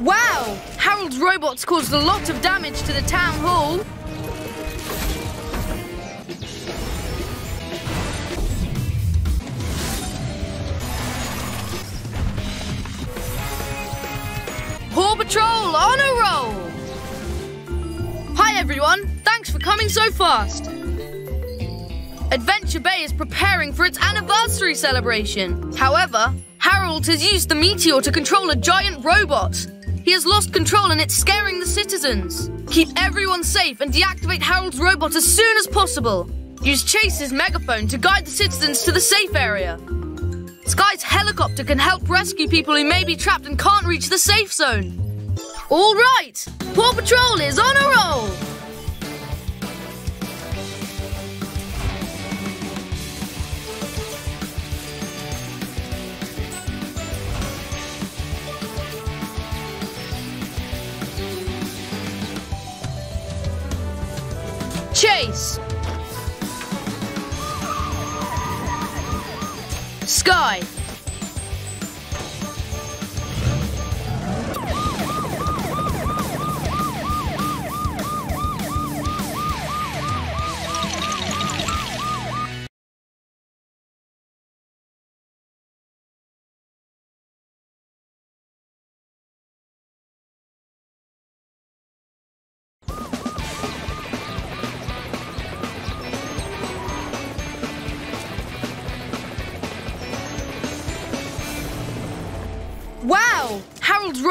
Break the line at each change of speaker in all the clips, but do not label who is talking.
Wow! Harold's robots caused a lot of damage to the town hall. Paw Patrol on a roll! Hi everyone, thanks for coming so fast. Adventure Bay is preparing for its anniversary celebration. However, Harold has used the meteor to control a giant robot. He has lost control and it's scaring the citizens. Keep everyone safe and deactivate Harold's robot as soon as possible. Use Chase's megaphone to guide the citizens to the safe area. Skye's helicopter can help rescue people who may be trapped and can't reach the safe zone. All right, Paw Patrol is on a roll. Skye.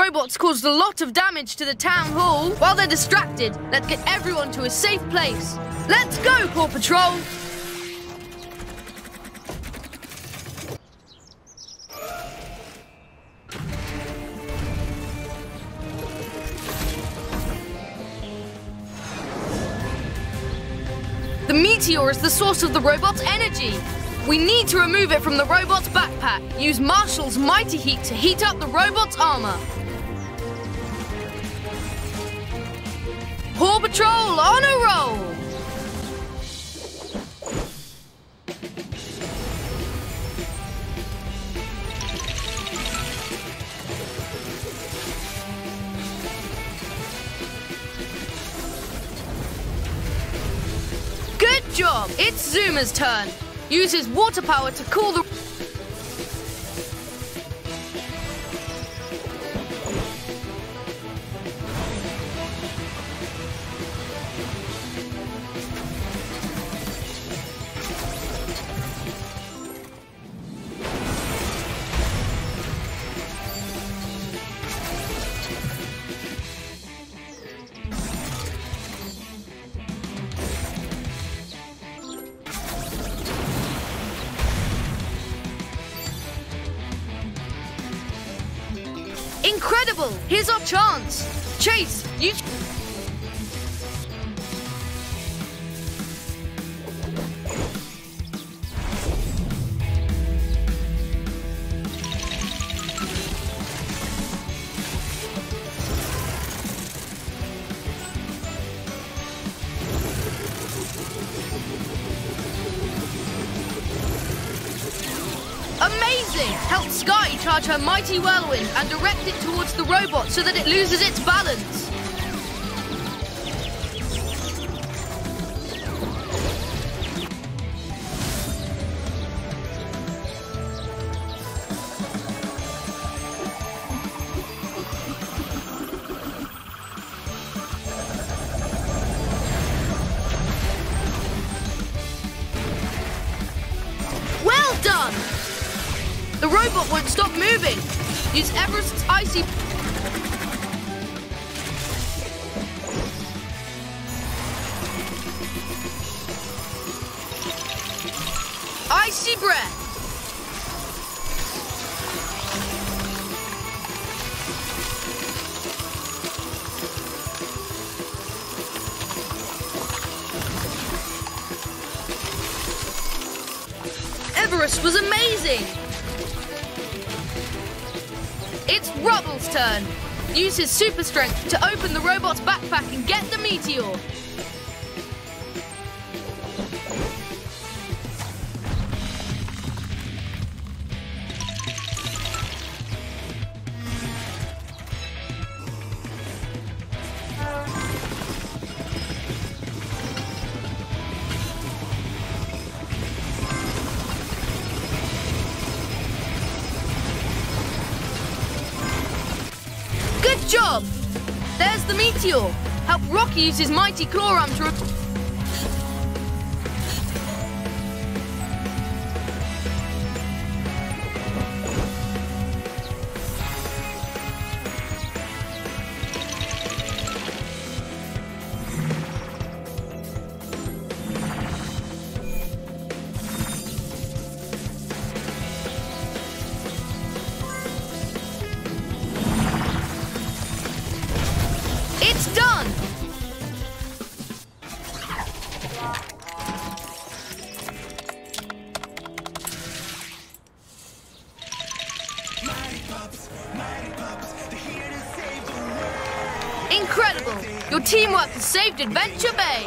Robots caused a lot of damage to the town hall. While they're distracted, let's get everyone to a safe place. Let's go, Paw Patrol! The meteor is the source of the robot's energy. We need to remove it from the robot's backpack. Use Marshall's Mighty Heat to heat up the robot's armor. Patrol on a roll! Good job! It's Zuma's turn. Use his water power to cool the... mighty whirlwind and direct it towards the robot so that it loses its balance. Well done! The robot won't stop moving. Use Everest's icy... Icy breath. Everest was amazing. Rubble's turn. Use his super strength to open the robot's backpack and get the meteor. Rocky mighty claw arm to... Adventure Bay!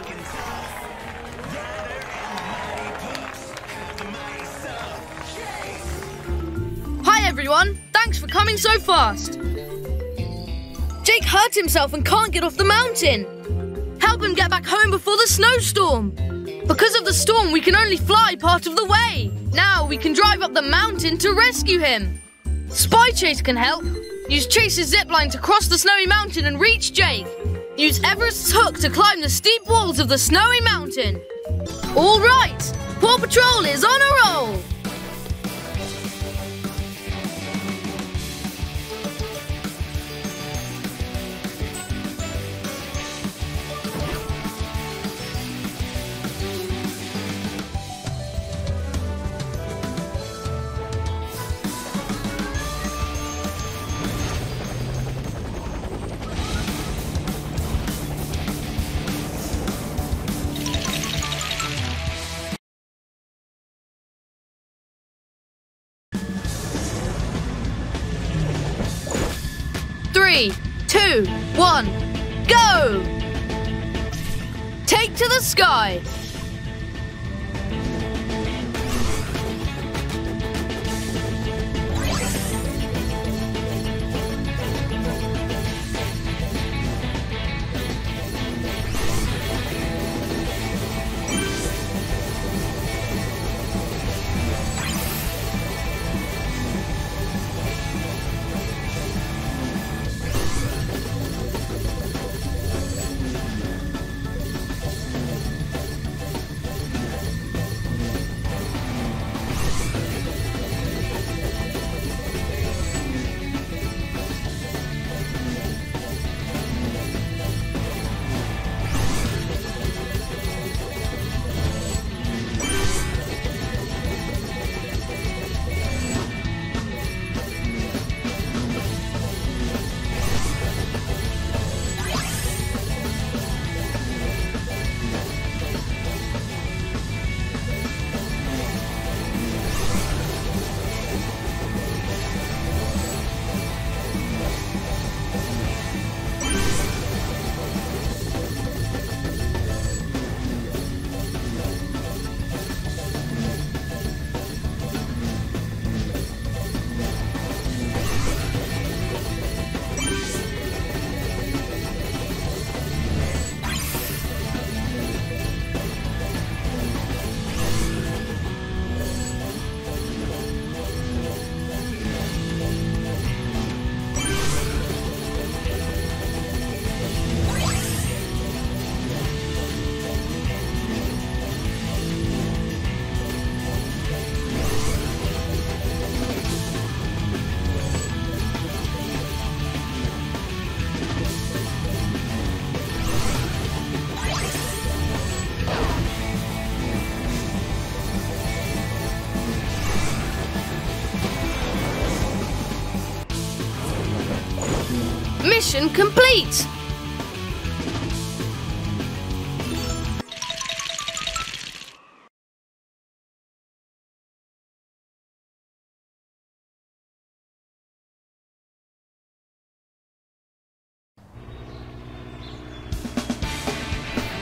Hi everyone! Thanks for coming so fast! Jake hurt himself and can't get off the mountain. Help him get back home before the snowstorm. Because of the storm, we can only fly part of the way. Now we can drive up the mountain to rescue him. Spy Chase can help. Use Chase's zipline to cross the snowy mountain and reach Jake. Use Everest's hook to climb the steep walls of the snowy mountain. All right, Paw Patrol is on a roll. One, go! Take to the sky. Mission complete!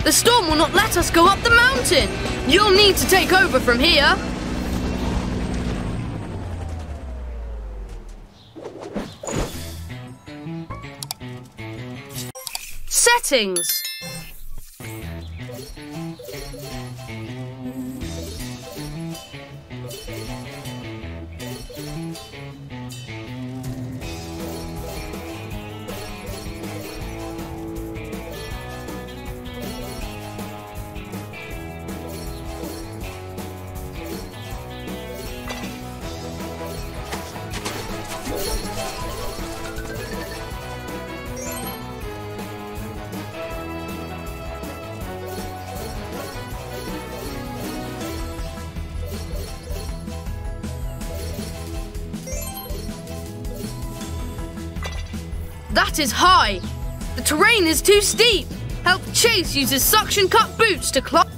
The storm will not let us go up the mountain! You'll need to take over from here! Settings. Is high. The terrain is too steep. Help Chase use his suction cup boots to. Climb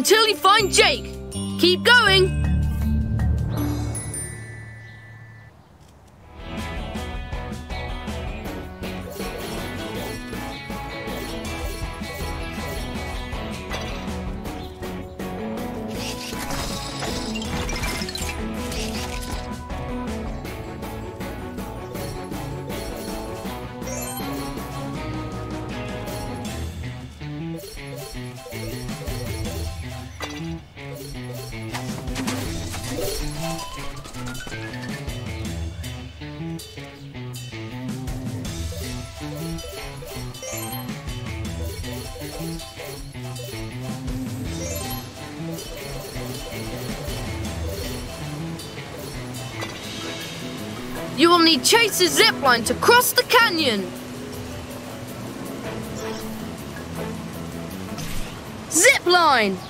until you find Jake. You will need Chase's zipline to cross the canyon. Zipline!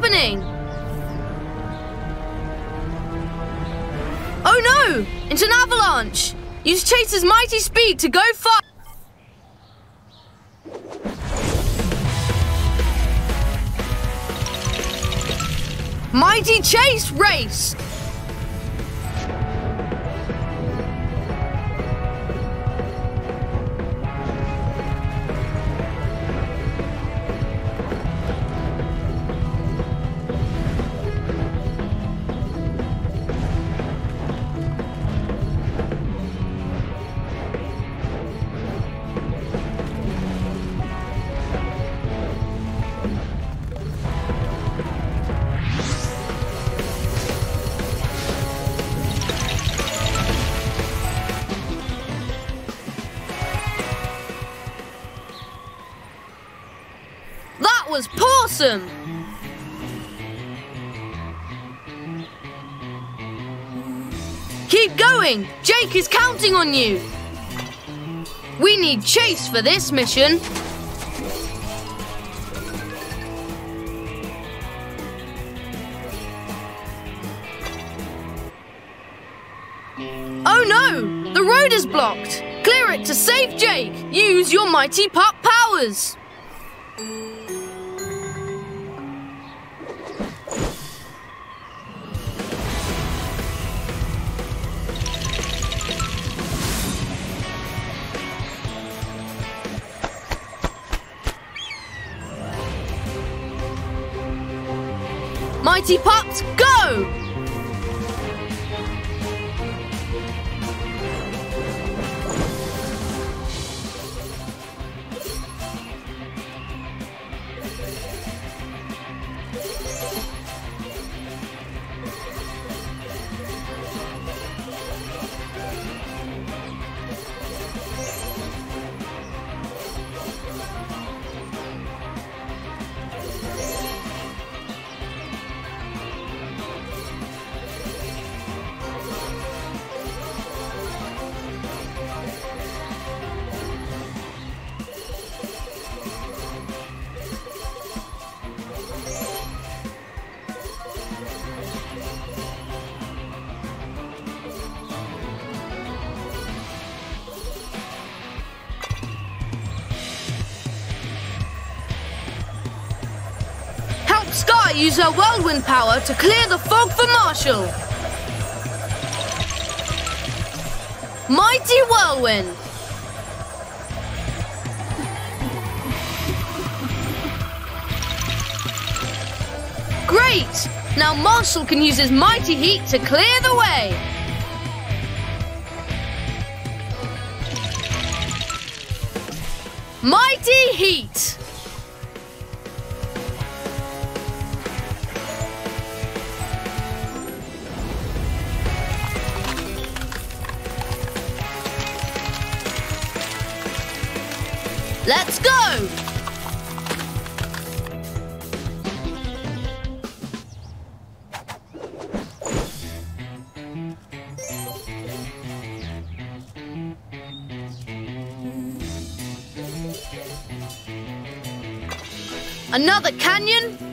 Happening? Oh no! It's an avalanche! Use Chase's mighty speed to go far. Mighty Chase race! Awesome! Keep going! Jake is counting on you! We need Chase for this mission. Oh no! The road is blocked! Clear it to save Jake! Use your mighty pup powers! Mighty Pups, go! Use her whirlwind power to clear the fog for Marshall. Mighty Whirlwind. Great! Now Marshall can use his mighty heat to clear the way. Let's go! Another canyon?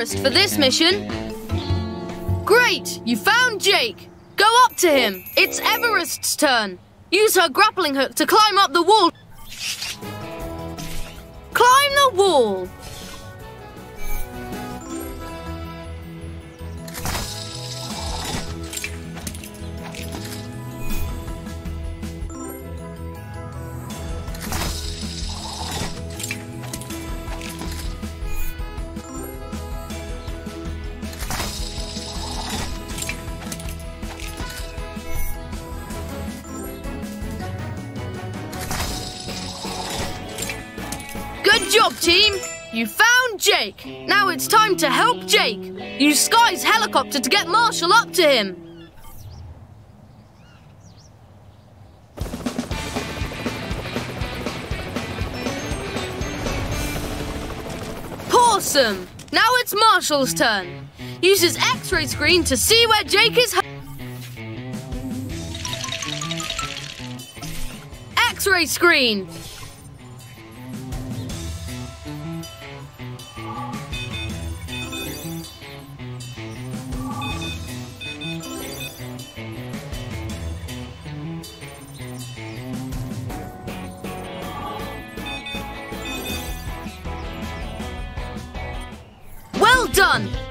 Everest for this mission. Great! You found Jake! Go up to him! It's Everest's turn! Use her grappling hook to climb up the wall. Jake! Now it's time to help Jake! Use Skye's helicopter to get Marshall up to him! Awesome! Now it's Marshall's turn. Use his X-ray screen to see where Jake is. X-ray screen.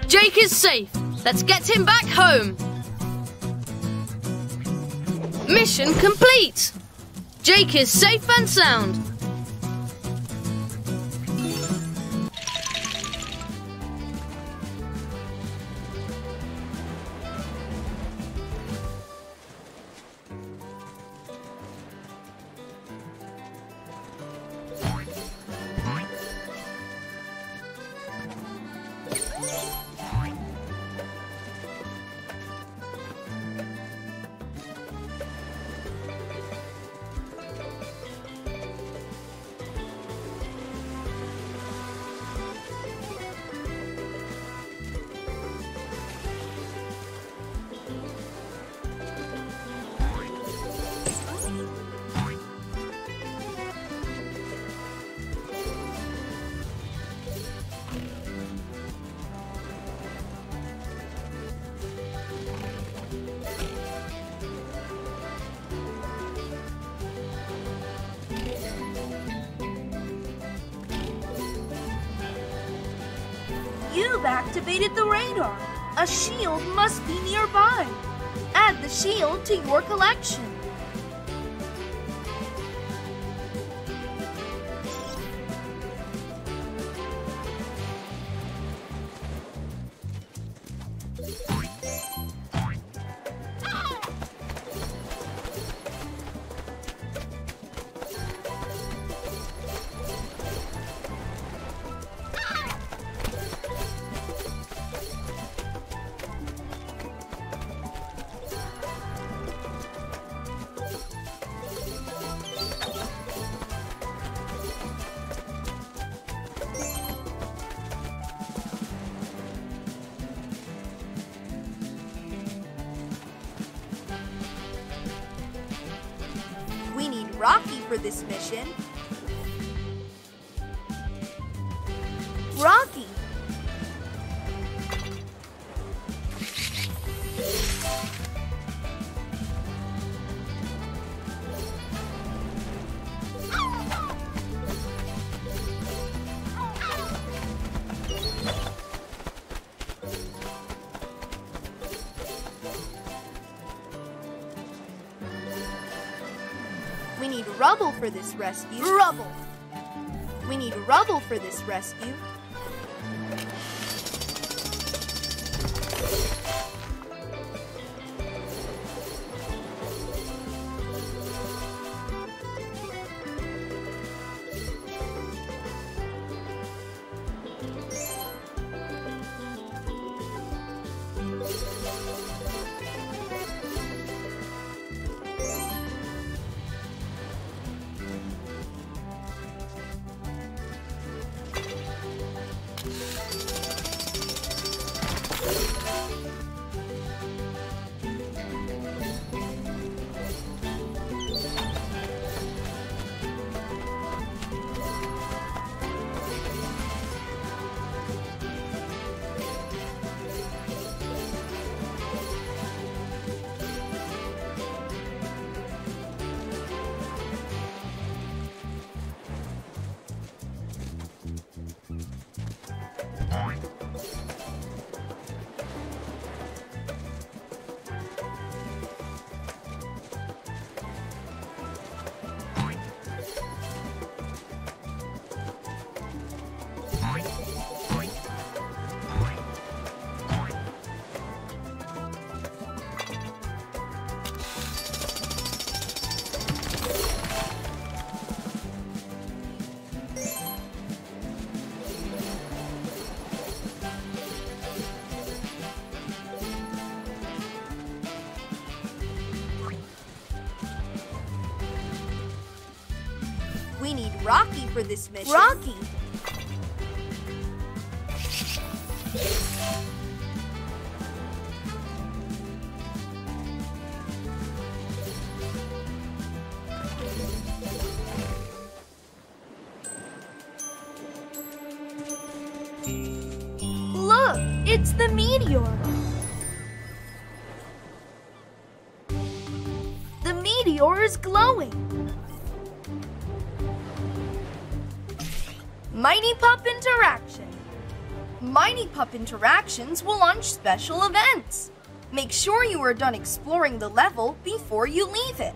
Jake is safe. Let's get him back home. Mission complete! Jake is safe and sound.
This mission. Rescue. Rubble! We need Rubble for this rescue. For this mission. Rocky! Interactions will launch special events. Make sure you are done exploring the level before you leave it.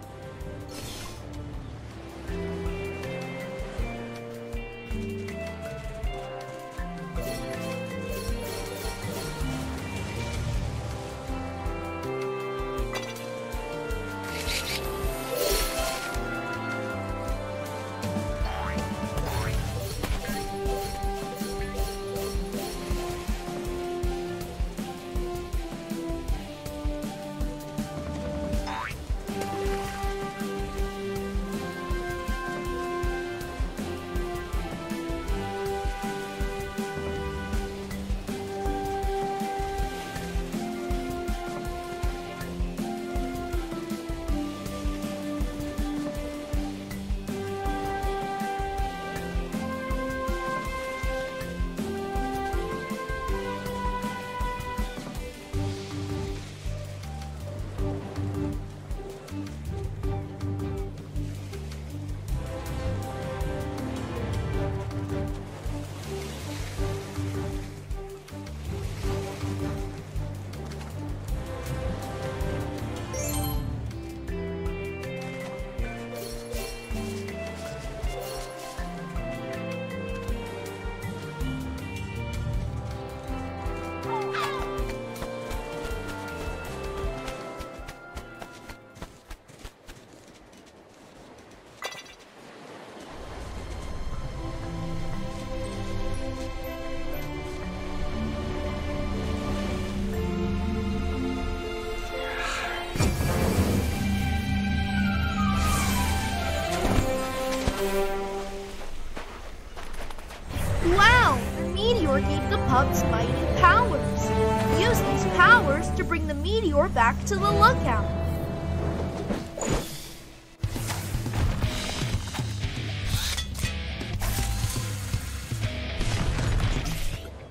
you're back to the lookout.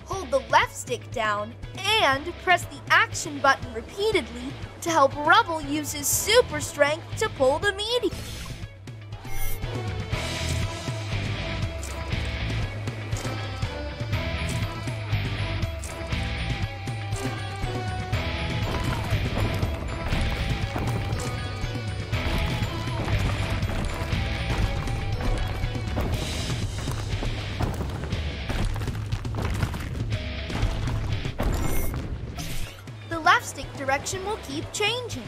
Hold the left stick down and press the action button repeatedly to help Rubble use his super strength to pull direction will keep changing.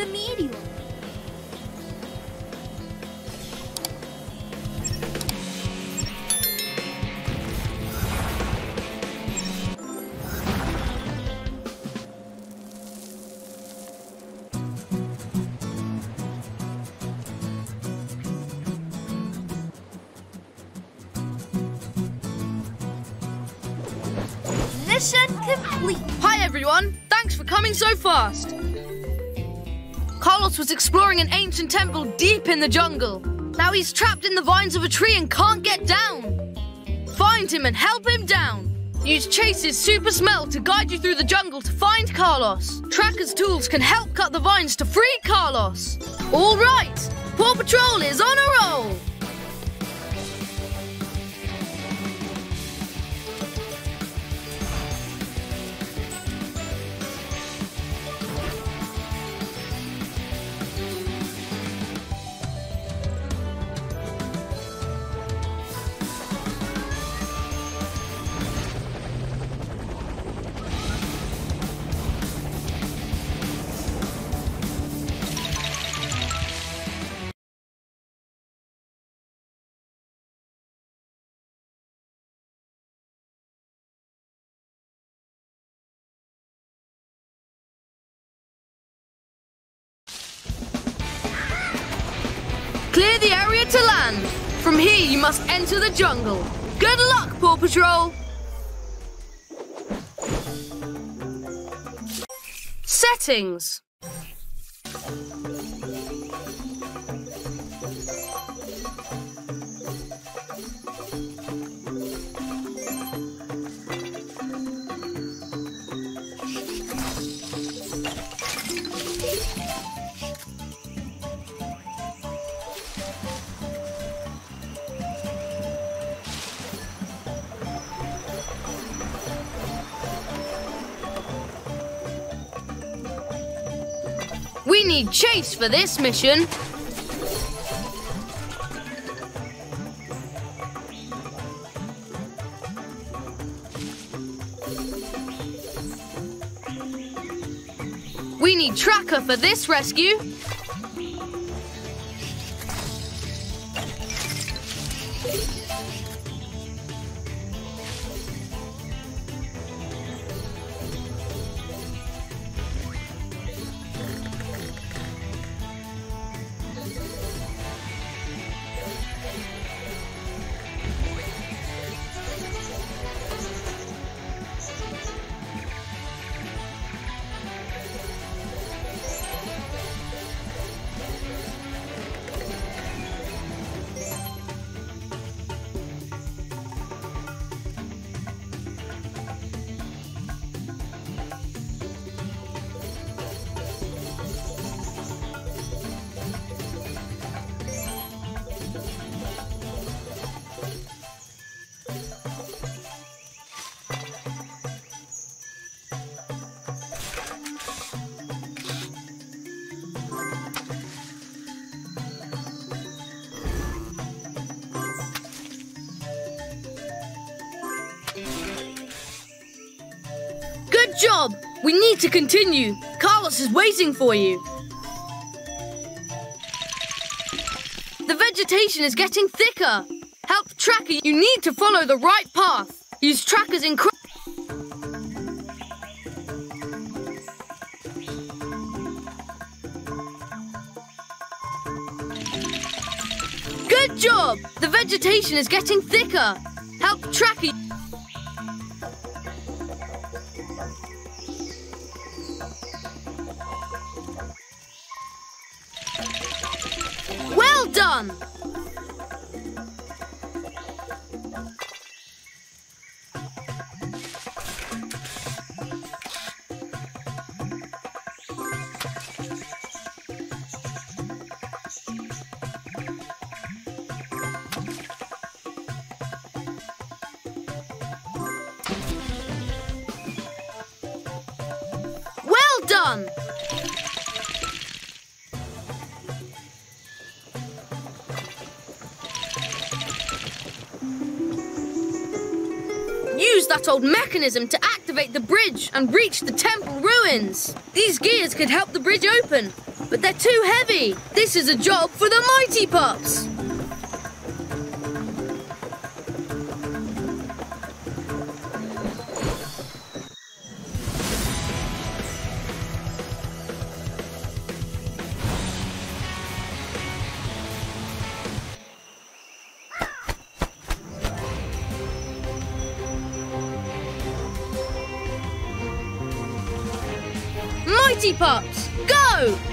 The meteor.
Exploring an ancient temple deep in the jungle. Now he's trapped in the vines of a tree and can't get down. Find him and help him down. Use Chase's super smell to guide you through the jungle to find Carlos. Tracker's tools can help cut the vines to free Carlos. All right, Paw Patrol is on a roll. To land. From here, you must enter the jungle. Good luck, Paw Patrol. Settings. Need Chase for this mission. We need Tracker for this rescue. Job! We need to continue. Carlos is waiting for you. The vegetation is getting thicker. Help Tracker, you need to follow the right path. Use Tracker's incredible... Good job! The vegetation is getting thicker. Help Tracker... mechanism to activate the bridge and reach the temple ruins. These gears could help the bridge open, but they're too heavy. This is a job for the mighty pups. Mighty pups, go!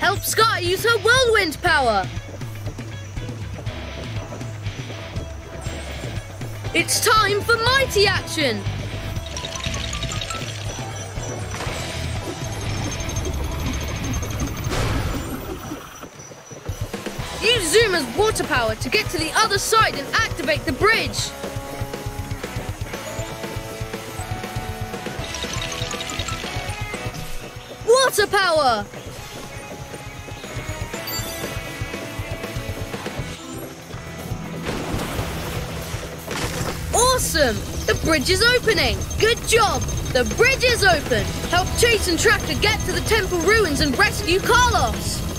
Help Skye use her whirlwind power. It's time for mighty action. Use Zuma's water power to get to the other side and activate the bridge. Water power! Awesome! The bridge is opening! Good job! The bridge is open! Help Chase and Tracker get to the temple ruins and rescue Carlos!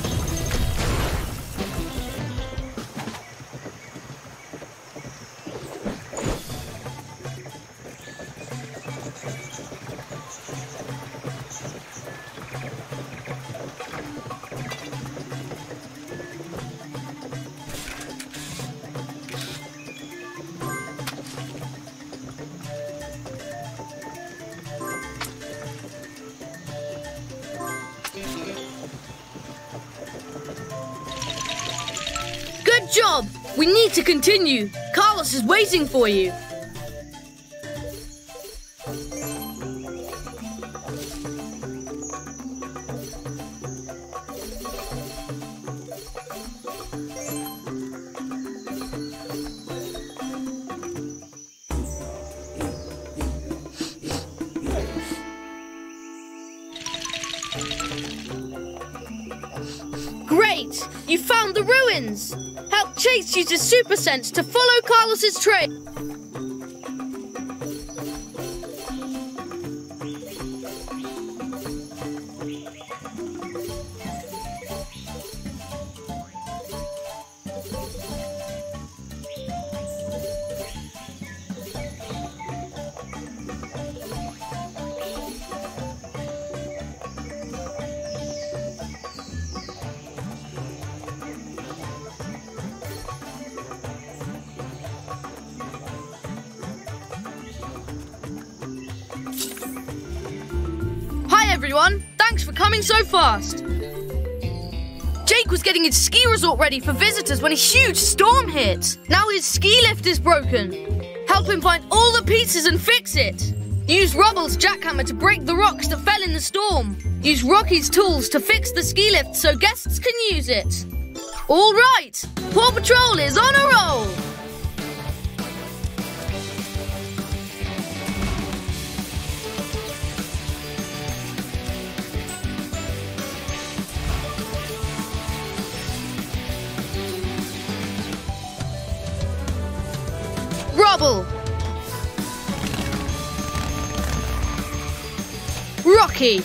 Continue. Carlos is waiting for you. Found the ruins! Help Chase use his super sense to follow Carlos's trail. Fast! Jake was getting his ski resort ready for visitors when a huge storm hit. Now his ski lift is broken. Help him find all the pieces and fix it. Use Rubble's jackhammer to break the rocks that fell in the storm. Use Rocky's tools to fix the ski lift so guests can use it. All right, Paw Patrol is on a roll. Rocky.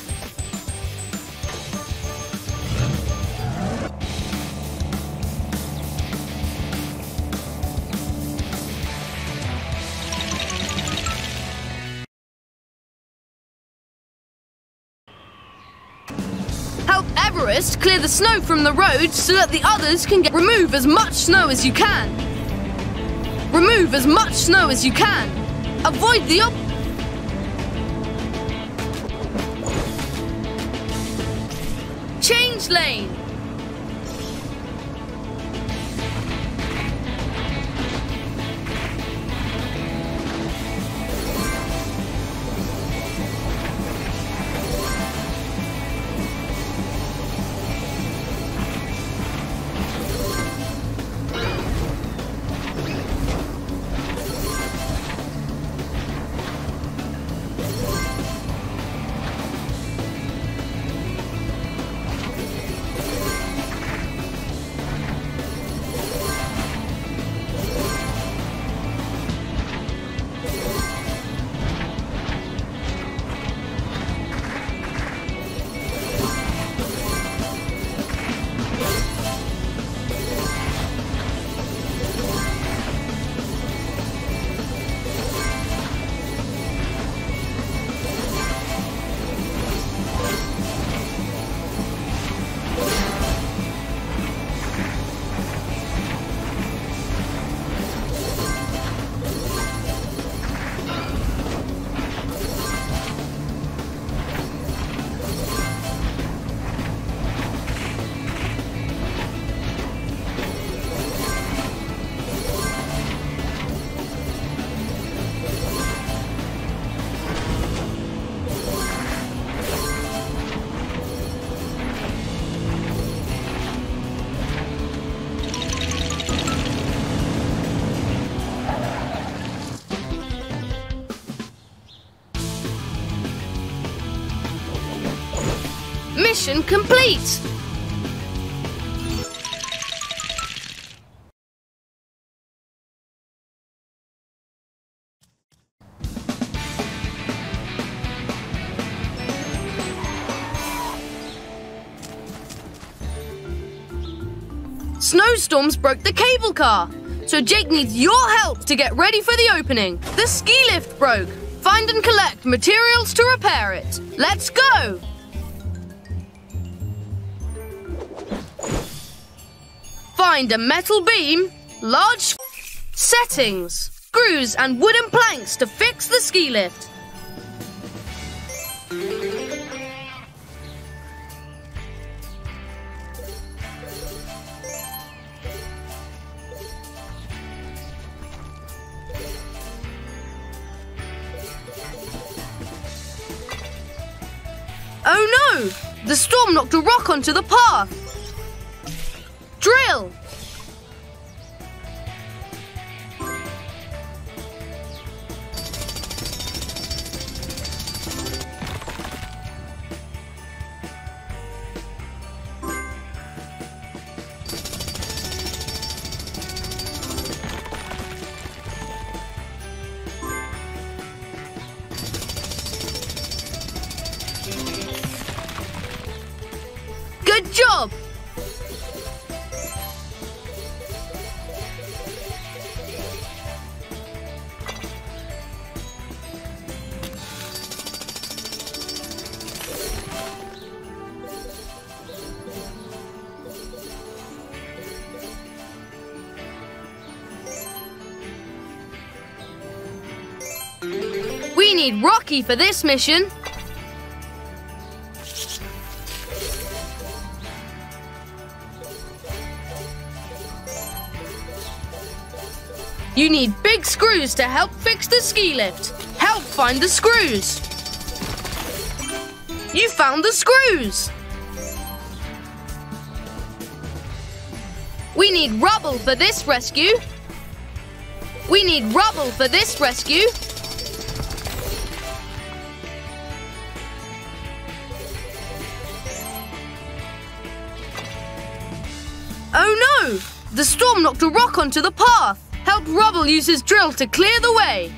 Help Everest clear the snow from the roads so that the others can get remove as much snow as you can. Remove as much snow as you can. Avoid the ob Change lane. Mission complete! Snowstorms broke the cable car, so Jake needs your help to get ready for the opening. The ski lift broke. Find and collect materials to repair it. Let's go! Find a metal beam, large settings, screws and wooden planks to fix the ski lift. Oh no! The storm knocked a rock onto the path. Drill! Good job! lucky for this mission. You need big screws to help fix the ski lift. Help find the screws. You found the screws. We need Rubble for this rescue. We need Rubble for this rescue. Storm knocked a rock onto the path. Help Rubble use his drill to clear the way.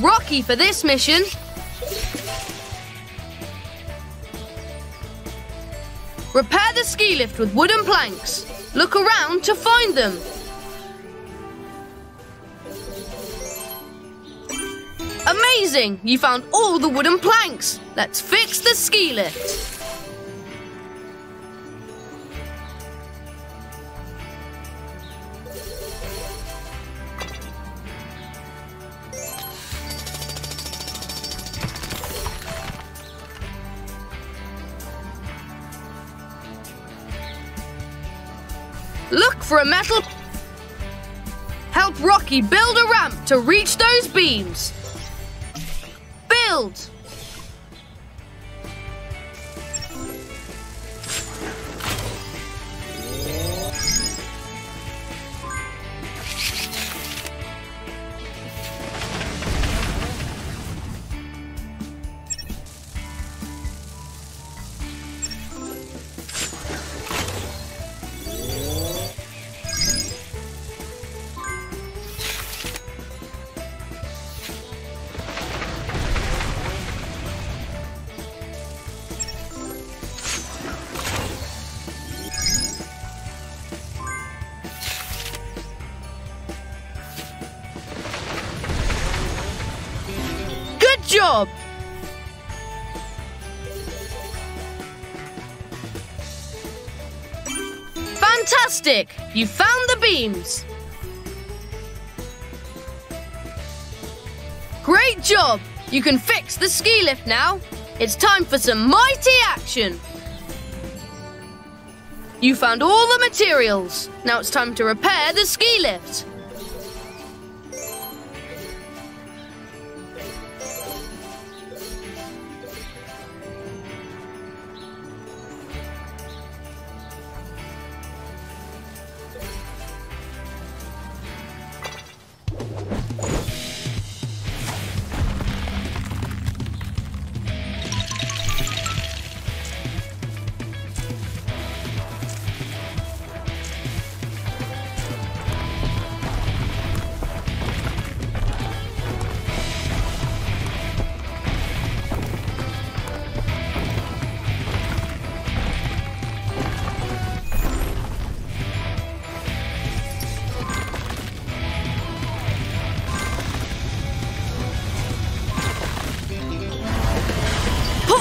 Rocky for this mission. Repair the ski lift with wooden planks. Look around to find them. Amazing! You found all the wooden planks. Let's fix the ski lift. For a metal. Help Rocky build a ramp to reach those beams. Build! You found the beams! Great job! You can fix the ski lift now. It's time for some mighty action! You found all the materials. Now it's time to repair the ski lift.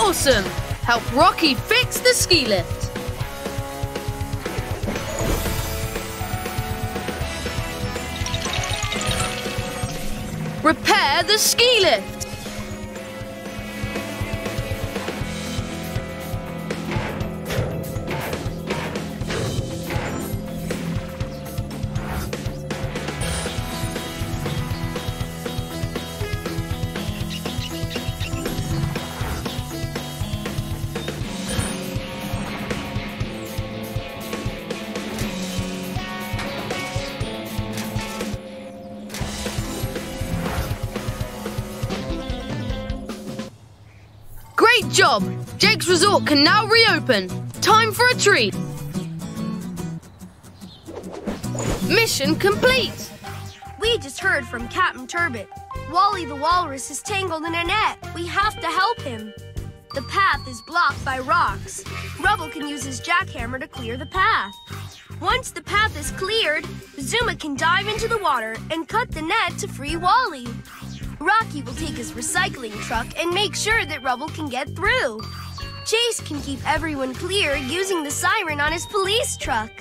Awesome! Help Rocky fix the ski lift. Repair the ski lift. Job! Jake's Resort can now reopen. Time for a treat. Mission complete.
We just heard from Captain Turbot. Wally the Walrus is tangled in a net. We have to help him. The path is blocked by rocks. Rubble can use his jackhammer to clear the path. Once the path is cleared, Zuma can dive into the water and cut the net to free Wally. Rocky will take his recycling truck and make sure that Rubble can get through. Chase can keep everyone clear using the siren on his police truck.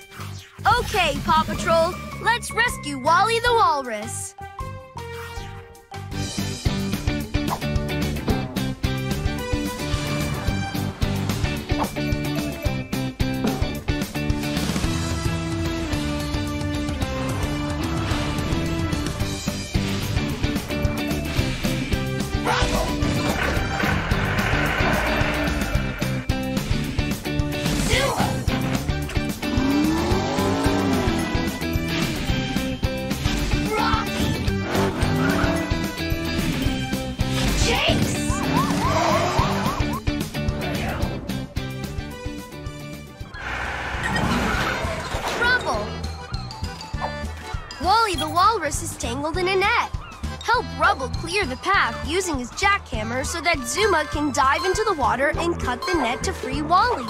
Okay, Paw Patrol, let's rescue Wally the Walrus. So that Zuma can dive into the water and cut the net to free Wally.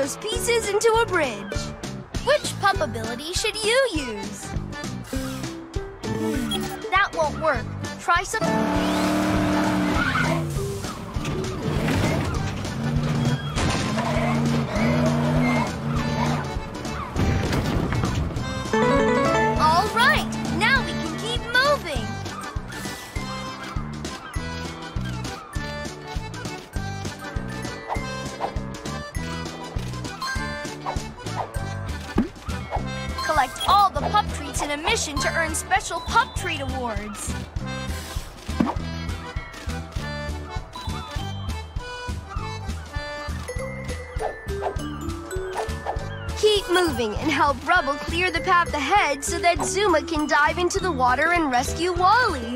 Those pieces into a bridge. Which pup ability should you use? That won't work. Try some. A mission to earn special pup treat awards. Keep moving and help Rubble clear the path ahead so that Zuma can dive into the water and rescue Wally.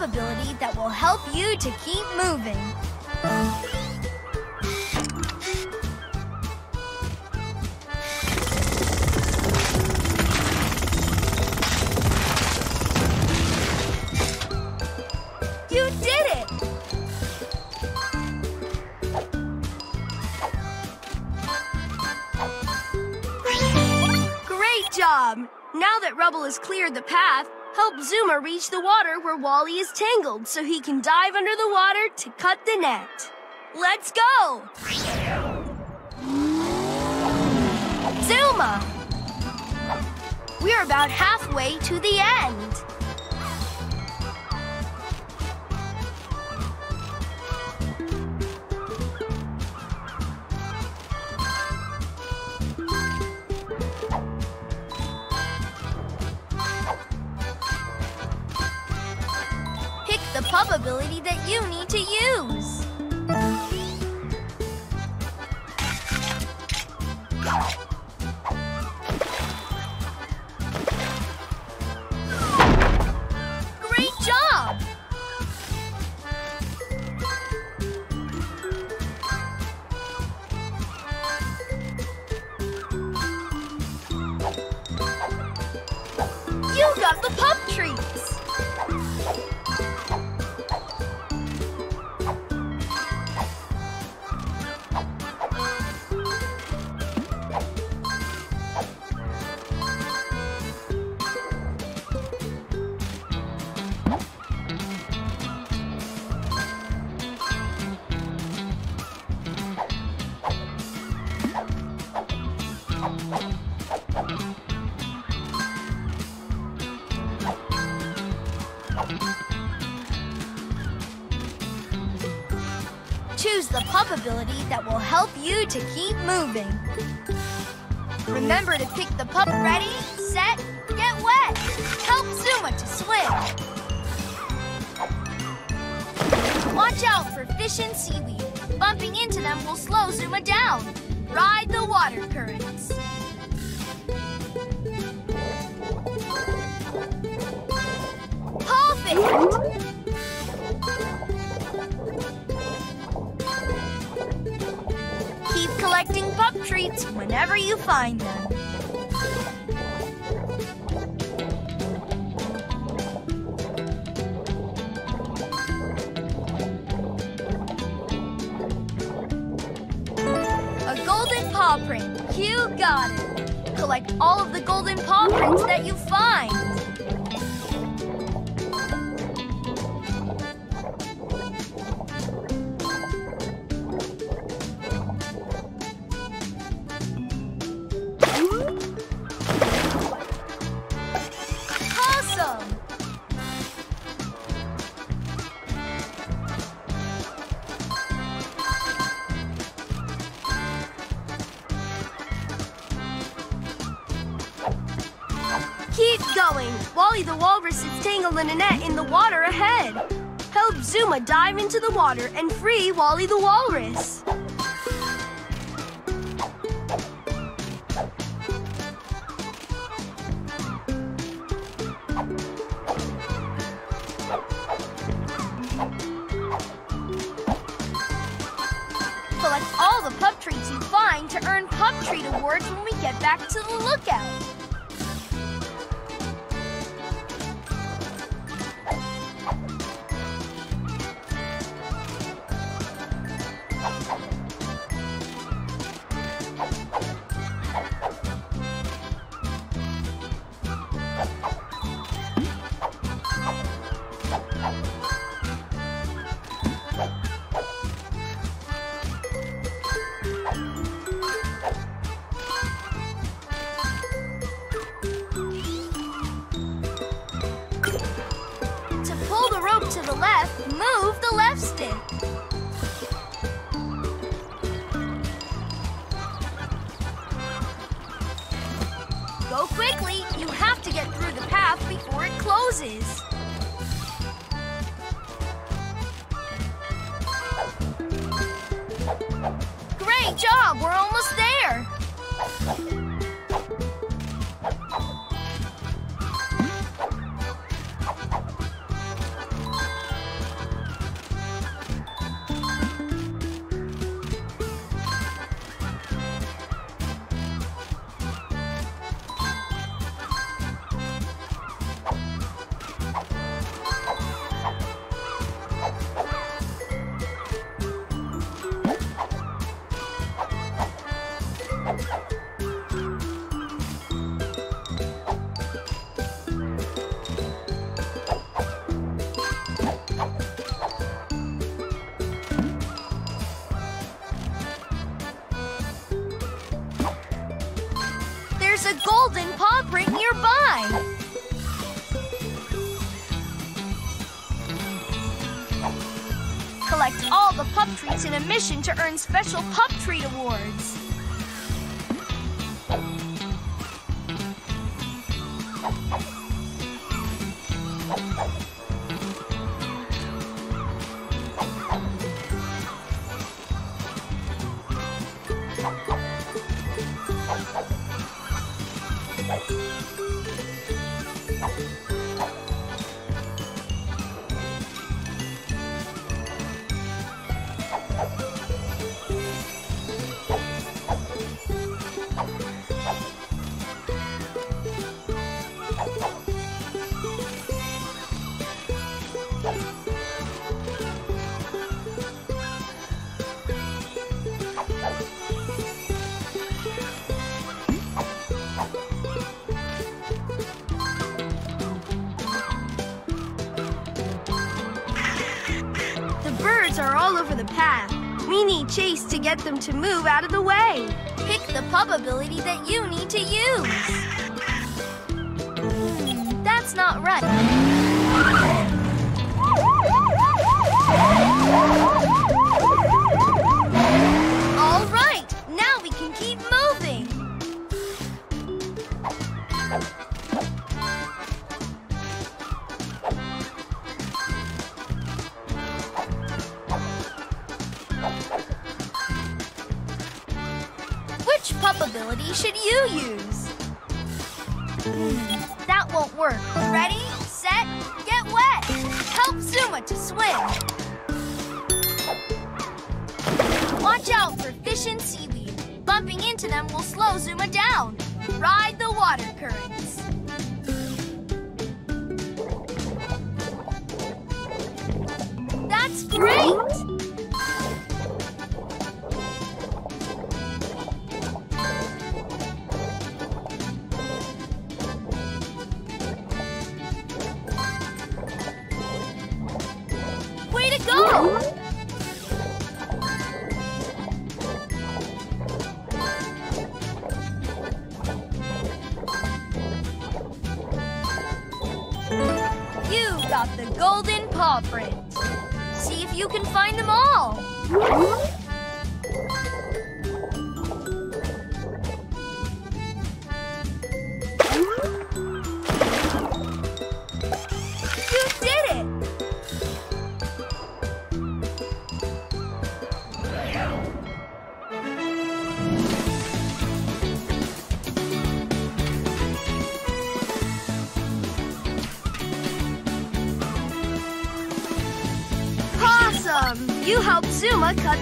ability that will help you to Reach the water where Wally is tangled so he can dive under the water to cut the net. Let's go! Zuma! We're about halfway to the end. the probability that you need to use. to keep moving. dive into the water and free Wally the Walrus. earn special pup treat awards. get them to move out of the way. Pick the pub ability that you need to use. That's not right. All right, now we can keep moving.
Ability should you use?
Hmm, that won't work. Ready, set, get wet. Help Zuma to swim. Watch out for fish and seaweed. Bumping into them will slow Zuma down. Ride the water currents.
Helped